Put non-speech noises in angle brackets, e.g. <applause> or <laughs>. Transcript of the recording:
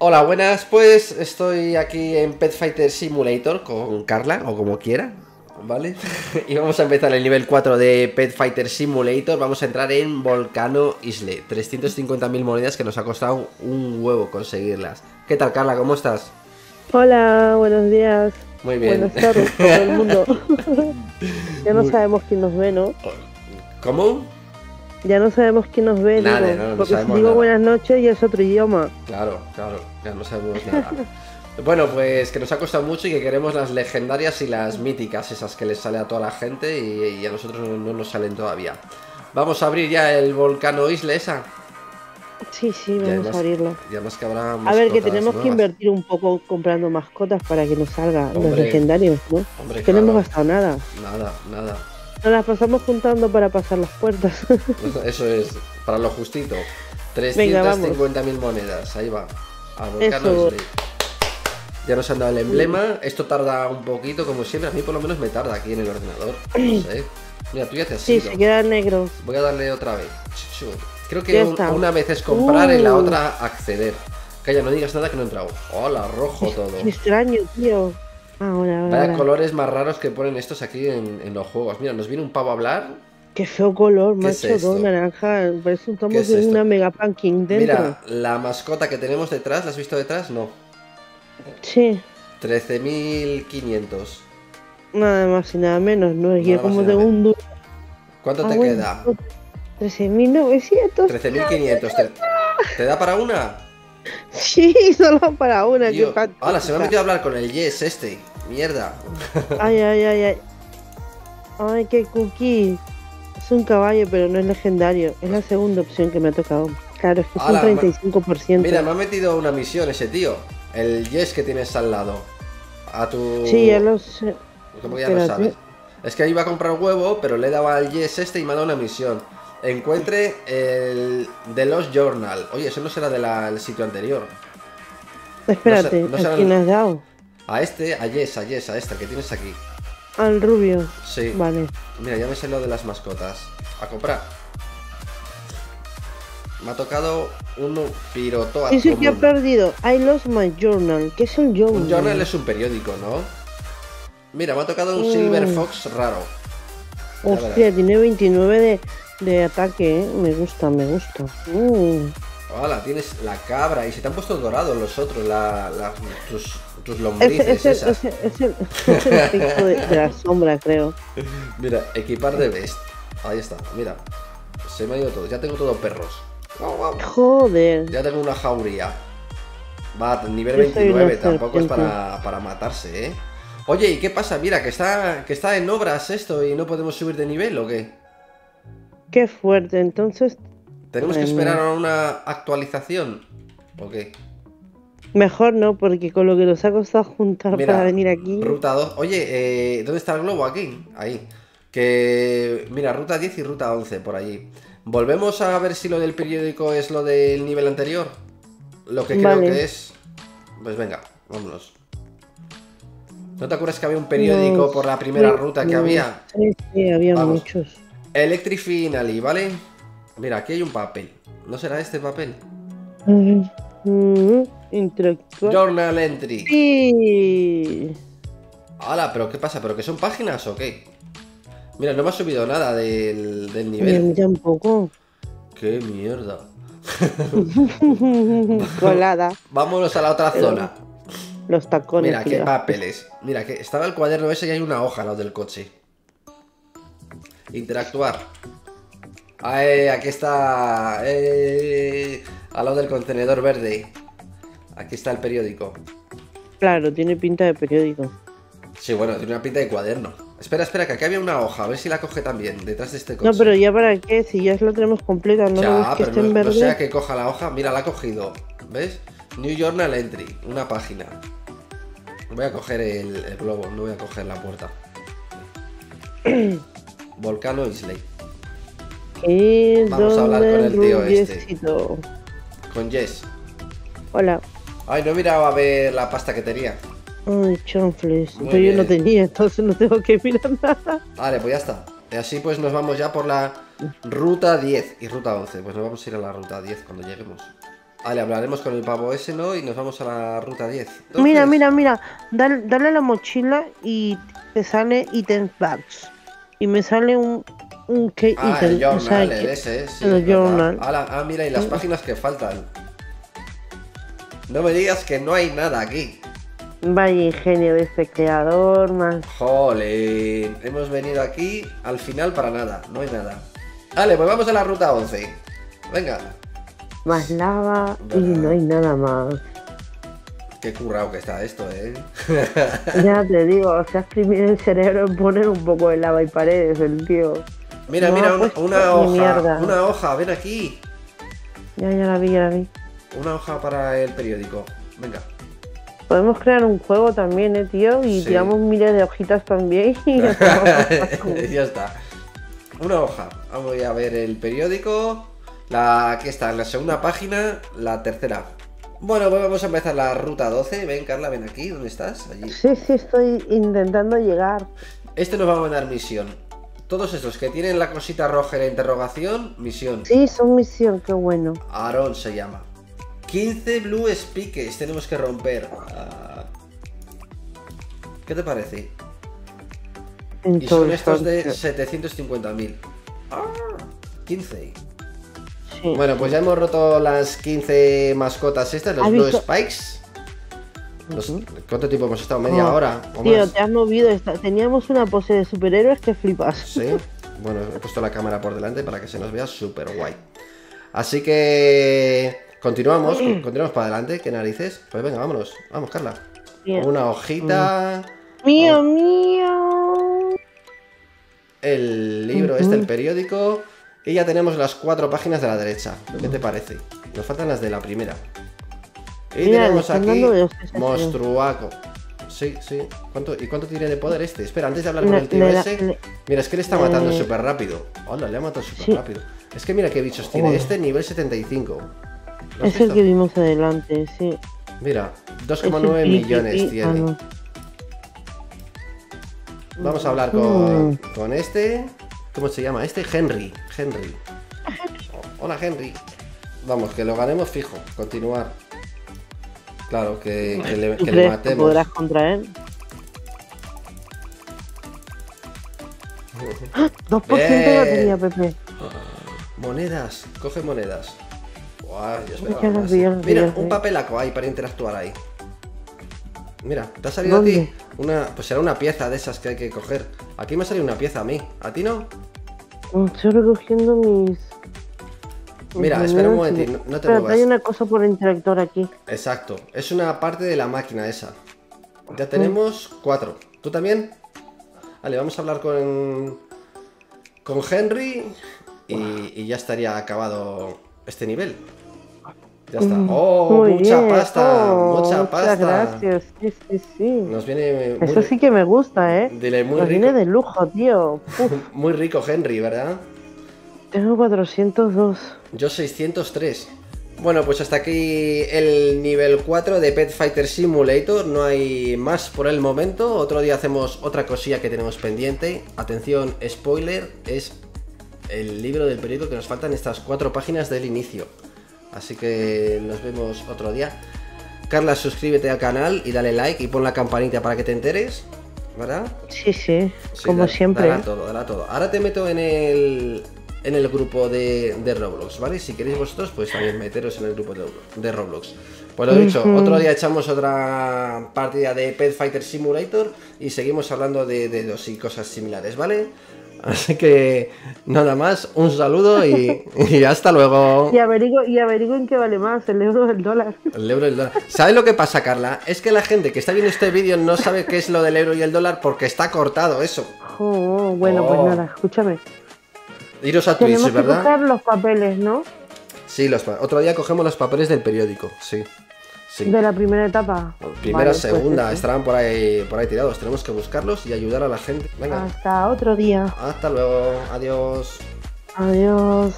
Hola, buenas, pues estoy aquí en Pet Fighter Simulator con Carla, o como quiera, ¿vale? <laughs> y vamos a empezar el nivel 4 de Pet Fighter Simulator, vamos a entrar en Volcano Isle, 350.000 monedas que nos ha costado un huevo conseguirlas. ¿Qué tal, Carla? ¿Cómo estás? Hola, buenos días. Muy bien. Buenas tardes todo el mundo. <laughs> ya no Muy- sabemos quién nos ve, ¿no? ¿Cómo? Ya no sabemos quién nos ve, Nada, digo, no, no porque si digo nada. buenas noches ya es otro idioma. Claro, claro, ya no sabemos nada. <laughs> Bueno, pues que nos ha costado mucho y que queremos las legendarias y las míticas, esas que les sale a toda la gente y, y a nosotros no, no nos salen todavía. Vamos a abrir ya el volcano Isla esa. Sí, sí, Y vamos además- a abrirlo. Y además que habrá A ver, que tenemos que invertir un poco comprando mascotas para que nos salgan los legendarios, ¿no? Hombre, Que no hemos gastado nada. Nada, nada. Nos las pasamos juntando para pasar las puertas. Eso es, para lo justito. Venga, vamos. 350.000 monedas, ahí va. Volcano Eso. Ya nos han dado el emblema. Esto tarda un poquito, como siempre. A mí por lo menos me tarda aquí en el ordenador. No <clears throat> sé. Mira, tú ya te has sí, ido. se queda negro. Voy a darle otra vez. Creo que un- una vez es comprar y la Uh. otra acceder. Calla, no digas nada que no he entrado. Hola, rojo todo. Qué extraño, tío. Ahora, ahora. Vaya colores más raros que ponen estos aquí en, en los juegos. Mira, nos viene un pavo a hablar. Qué feo color, ¿Qué es macho, esto? todo naranja. Parece es en esto? una mega punking dentro. Mira, la mascota que tenemos detrás, ¿la has visto detrás? No. Sí, 13.500. nada más y nada menos, ¿no? Y yo como nada un duro. ¿Cuánto Ah, te bueno, queda? 13.900. 13.500. ¿Te, ¿Te da para una? <laughs> Sí, solo para una. Tío, Hola, se me ha metido a hablar con el Yes este. Mierda. Ay, ay, ay, ay. Ay, qué cookie. Es un caballo, pero no es legendario. Es la segunda opción que me ha tocado. Claro, es que es un ma- 35%. Mira, me ha metido una misión ese tío. El Yes que tienes al lado. A tu. Sí, ya lo sé. ¿Cómo que ya lo sabes? Es que iba a comprar huevo, pero le he dado al Yes este y me ha dado una misión. Encuentre el The Lost Journal. Oye, eso no será del sitio anterior. Espérate, no será ¿a quién el- has dado? A este, a Yes, a Yes, a este que tienes aquí. Al rubio. Sí. Vale. Mira, ya me sé lo de las mascotas. A comprar. Me ha tocado un pirotoa. Dice que ha común. perdido. I lost my journal. ¿Qué es un journal? Un journal es un periódico, ¿no? Mira, me ha tocado un Mm. Silver Fox raro. Hostia, tiene 29 de, de ataque, ¿eh? Me gusta, me gusta. Mm. Hola, tienes la cabra y se te han puesto dorados los otros, la, la- tus, tus lombrices es esas. es el, el de, de la <laughs> sombra, creo. Mira, equipar de best. Ahí está, mira. Se me ha ido todo. Ya tengo todo perros. Joder. Ya tengo una jauría. Va, nivel Yo soy 29, una tampoco es para, para matarse, ¿eh? Oye, ¿y qué pasa? Mira, que está, que está en obras esto y no podemos subir de nivel o qué? Qué fuerte. Entonces, ¿Tenemos que esperar a una actualización? ¿O qué? mejor no, porque con lo que nos ha costado juntar Mira, para venir aquí. Ruta 2. Oye, eh, ¿dónde está el globo? Aquí. Ahí. Que. Mira, ruta 10 y ruta 11 por allí. ¿Volvemos a ver si lo del periódico es lo del nivel anterior? Lo que creo Vale. que es. Pues venga, vámonos. ¿No te acuerdas que había un periódico No, por la primera ruta que no, había? Sí, sí, había Vamos. muchos. Electric Finale, ¿vale? Mira, aquí hay un papel. ¿No será este papel? Mm. Journal Entry. Sí. Hola, pero ¿qué pasa? ¿Pero que son páginas o qué? Mira, no me ha subido nada del, del nivel. tampoco. ¡Qué mierda! <laughs> Colada. Vámonos a la otra zona. Los tacones. Mira, qué papeles. Mira, que estaba el cuaderno ese y hay una hoja lado del coche. Interactuar. Ay, aquí está. eh, al lado del contenedor verde. Aquí está el periódico. Claro, tiene pinta de periódico. Sí, bueno, tiene una pinta de cuaderno. Espera, espera, que aquí había una hoja. A ver si la coge también, detrás de este coche. No, pero ya para qué, si ya lo tenemos completa, no Ya, ves que pero esté no, en no verde. sea que coja la hoja. Mira, la ha cogido. ¿Ves? New Journal Entry, una página. Voy a coger el, el globo, no voy a coger la puerta. <clears throat> Volcano Islay. ¿Y Vamos a hablar con el tío este. rubiecito? Con Jess. Hola. Ay, no he mirado a ver la pasta que tenía. Ay, chanfles. Muy Pero yo no tenía, entonces no tengo que mirar nada. Vale, pues ya está. Y así pues nos vamos ya por la ruta 10 y ruta 11. Pues nos vamos a ir a la ruta 10 cuando lleguemos. Vale, hablaremos con el pavo ese, ¿no? Y nos vamos a la ruta 10. Mira, Entonces- mira, mira. Dale, dale la mochila y te sale items bags. Y me sale un, un key Ah, el o sea, journal, el que- ese, sí. el journal. Ah, ah, mira, y las Sí. páginas que faltan. No me digas que no hay nada aquí. Vaya ingenio de este creador, más. Jolín, hemos venido aquí al final para nada, no hay nada. Vale, pues vamos a la ruta 11. Venga, Más lava y no hay nada más. qué currado que está esto, eh. Ya <laughs> te digo, se ha exprimido el cerebro en poner un poco de lava y paredes, el tío. Mira, No mira, una, ni hoja, mierda. una hoja, ven aquí. Ya, ya la vi, ya la vi. Una hoja para el periódico. Venga. Podemos crear un juego también, eh, tío, y Sí. tiramos miles de hojitas también y <laughs> <laughs> ya está. Una hoja. Vamos a ver el periódico. La aquí está, en la segunda página, la tercera. Bueno, pues vamos a empezar la ruta 12. Ven, Carla, ven aquí. ¿Dónde estás? Allí. Sí, sí, estoy intentando llegar. Este nos va a mandar misión. Todos estos que tienen la cosita roja y la interrogación, misión. Sí, son misión, qué bueno. Aaron se llama. 15 Blue Speakers tenemos que romper. Ah. ¿Qué te parece? Y son estos de Interesante. 750.000. Ah, 15. Sí. Bueno, pues ya hemos roto las 15 mascotas estas, los ¿Has Blue visto? Spikes. ¿Cuánto tiempo hemos estado? ¿Media hora? ¿O Tío, más? te has movido. esta- Teníamos una pose de superhéroes que flipas. Sí. <laughs> Bueno, he puesto la cámara por delante para que se nos vea súper guay. Así que continuamos, <clears throat> continuamos para adelante, qué narices. Pues venga, vámonos. Vamos, Carla. Bien. Una hojita, Mío, Oh. mío. el libro Ujú. este, el periódico. Y ya tenemos las cuatro páginas de la derecha. ¿Qué te parece? Nos faltan las de la primera. Y Mira, tenemos aquí Monstruaco. Sí, sí. ¿Cuánto, ¿Y cuánto tiene de poder este? Espera, antes de hablar con el tío da- ese. Mira, es que le está matando Eh, súper rápido. Hola, le ha matado súper sí. rápido. Es que mira qué bichos tiene. Este nivel 75. ¿Lo has Es el que vimos adelante, sí. Mira, Es 2,9 el millones tiene. ah, no. Vamos a hablar con, Mm. con este. ¿Cómo se llama? Este Henry. Henry. Oh, <laughs> Hola Henry. Vamos, que lo ganemos fijo. Continuar. Claro, que, que le, ¿Tú que le crees que matemos. podrás contra él? <laughs> ¡Ah! 2% de batería, Pepe. Monedas, coge monedas. Guau, yo más. vi, Mira, un papelaco ahí para interactuar ahí. Mira, ¿te ha salido a ti? Una, pues será una pieza de esas que hay que coger. Aquí me ha salido una pieza a mí. ¿A ti no? Estoy recogiendo mis. Mira, espera un momentín, no- no te muevas. hay una cosa por interactuar aquí. Exacto. Es una parte de la máquina esa. Ya tenemos cuatro. ¿Tú también? Vale, vamos a hablar con. con Henry. Y, y ya estaría acabado este nivel. Ya está. ¡Oh! muy mucha bien. pasta. Oh, mucha muchas pasta. gracias. Sí, sí, sí. Nos viene muy, Eso sí que me gusta, ¿eh? dile, muy Nos viene de lujo, tío. <laughs> Muy rico Henry, ¿verdad? Tengo 402. Yo 603. Bueno, pues hasta aquí el nivel 4 de Pet Fighter Simulator. No hay más por el momento. Otro día hacemos otra cosilla que tenemos pendiente. Atención, spoiler, es el libro del periódico que nos faltan estas cuatro páginas del inicio. Así que nos vemos otro día. Carla, suscríbete al canal y dale like y pon la campanita para que te enteres. ¿Verdad? Sí, sí, Sí, como da- siempre. Dará todo, dará todo. Ahora te meto en el, en el grupo de, de Roblox, ¿vale? Si queréis vosotros, pues también meteros en el grupo de, Roblox. Pues lo dicho, otro día echamos otra partida de Pet Fighter Simulator y seguimos hablando de dedos y cosas similares, ¿vale? Así que nada más, un saludo y, <laughs> y hasta luego. Y averiguo, y averiguo en qué vale más, el euro o el dólar. El euro y el dólar. ¿Sabes lo que pasa, Carla? Es que la gente que está viendo este vídeo no sabe qué es lo del euro y el dólar porque está cortado eso. Oh, bueno, Oh. pues nada, escúchame. Iros a Twitch, Tenemos que ¿verdad? buscar los papeles, ¿no? Sí, los otro día cogemos los papeles del periódico, sí. sí. De la primera etapa. Primera, Vale, pues segunda, eso. estarán por ahí, por ahí tirados. Tenemos que buscarlos y ayudar a la gente. Venga, Hasta otro día. hasta luego, adiós. Adiós.